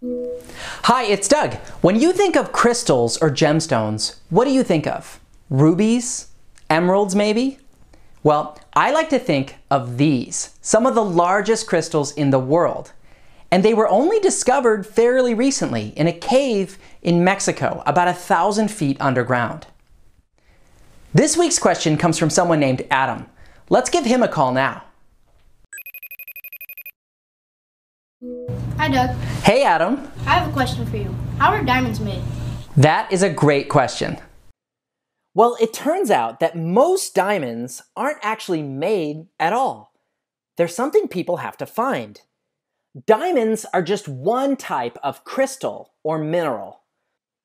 Hi, it's Doug. When you think of crystals or gemstones, what do you think of? Rubies? Emeralds, maybe? Well, I like to think of these, some of the largest crystals in the world. And they were only discovered fairly recently in a cave in Mexico, about a thousand feet underground. This week's question comes from someone named Adam. Let's give him a call now. Hi, Doug. Hey, Adam. I have a question for you. How are diamonds made? That is a great question. Well, it turns out that most diamonds aren't actually made at all. They're something people have to find. Diamonds are just one type of crystal or mineral.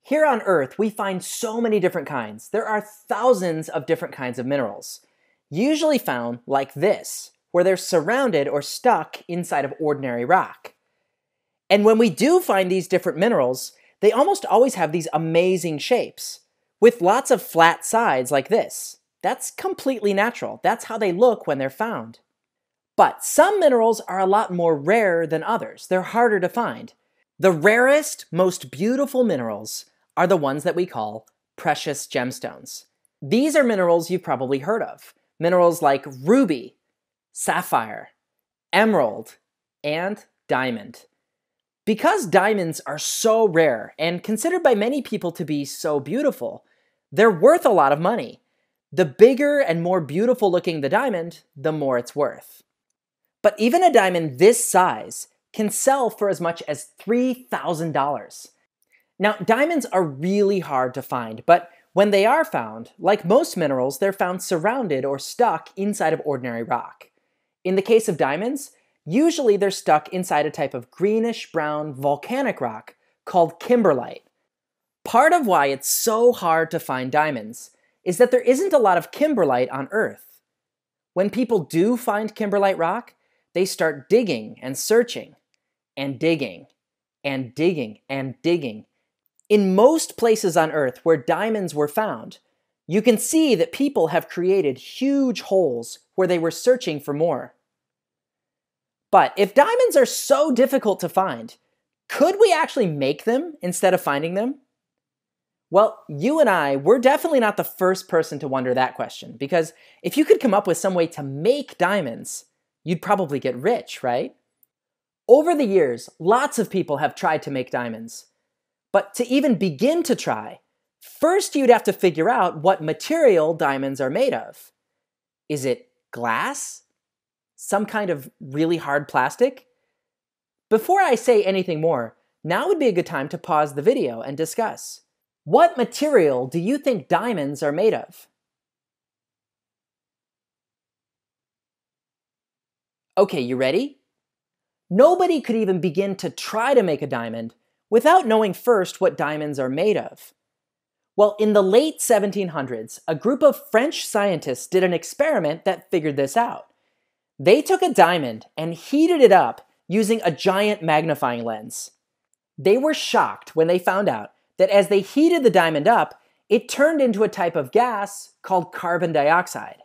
Here on Earth, we find so many different kinds. There are thousands of different kinds of minerals, usually found like this, where they're surrounded or stuck inside of ordinary rock. And when we do find these different minerals, they almost always have these amazing shapes with lots of flat sides like this. That's completely natural. That's how they look when they're found. But some minerals are a lot more rare than others. They're harder to find. The rarest, most beautiful minerals are the ones that we call precious gemstones. These are minerals you've probably heard of. Minerals like ruby, sapphire, emerald, and diamond. Because diamonds are so rare and considered by many people to be so beautiful, they're worth a lot of money. The bigger and more beautiful looking the diamond, the more it's worth. But even a diamond this size can sell for as much as $3,000. Now, diamonds are really hard to find, but when they are found, like most minerals, they're found surrounded or stuck inside of ordinary rock. In the case of diamonds, usually they're stuck inside a type of greenish brown volcanic rock called kimberlite. Part of why it's so hard to find diamonds is that there isn't a lot of kimberlite on Earth. When people do find kimberlite rock, they start digging and searching and digging and digging and digging in most places on Earth where diamonds were found, you can see that people have created huge holes where they were searching for more. But if diamonds are so difficult to find, could we actually make them instead of finding them? Well, you and I, we're definitely not the first person to wonder that question, because if you could come up with some way to make diamonds, you'd probably get rich, right? Over the years, lots of people have tried to make diamonds. But to even begin to try, first you'd have to figure out what material diamonds are made of. Is it glass? Some kind of really hard plastic? Before I say anything more, now would be a good time to pause the video and discuss. What material do you think diamonds are made of? Okay, you ready? Nobody could even begin to try to make a diamond without knowing first what diamonds are made of. Well, in the late 1700s, a group of French scientists did an experiment that figured this out. They took a diamond and heated it up using a giant magnifying lens. They were shocked when they found out that as they heated the diamond up, it turned into a type of gas called carbon dioxide.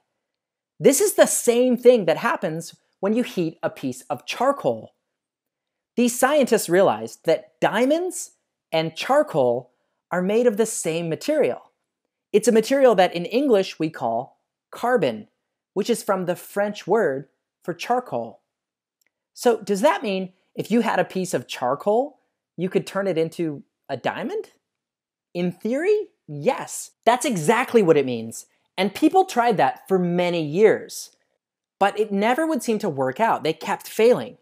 This is the same thing that happens when you heat a piece of charcoal. These scientists realized that diamonds and charcoal are made of the same material. It's a material that in English we call carbon, which is from the French word for charcoal. So, does that mean if you had a piece of charcoal, you could turn it into a diamond? In theory, yes. That's exactly what it means. And people tried that for many years. But it never would seem to work out. They kept failing.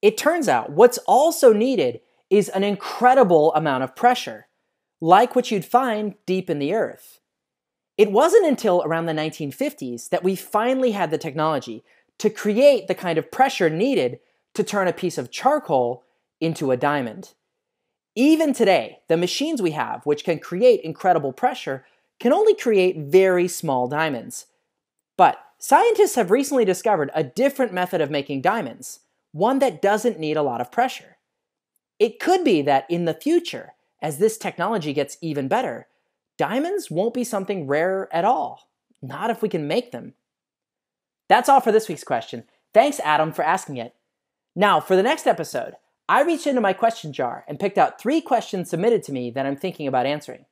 It turns out what's also needed is an incredible amount of pressure, like what you'd find deep in the earth. It wasn't until around the 1950s that we finally had the technology to create the kind of pressure needed to turn a piece of charcoal into a diamond. Even today, the machines we have, which can create incredible pressure, can only create very small diamonds. But scientists have recently discovered a different method of making diamonds one that doesn't need a lot of pressure. It could be that in the future, as this technology gets even better, diamonds won't be something rare at all. Not if we can make them. That's all for this week's question. Thanks, Adam, for asking it. Now, for the next episode, I reached into my question jar and picked out three questions submitted to me that I'm thinking about answering.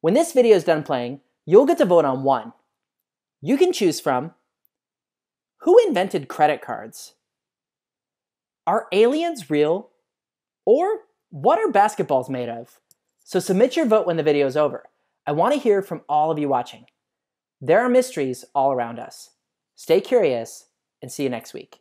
When this video is done playing, you'll get to vote on one. You can choose from Who invented credit cards? Are aliens real? Or what are basketballs made of? So submit your vote when the video is over. I want to hear from all of you watching. There are mysteries all around us. Stay curious and see you next week.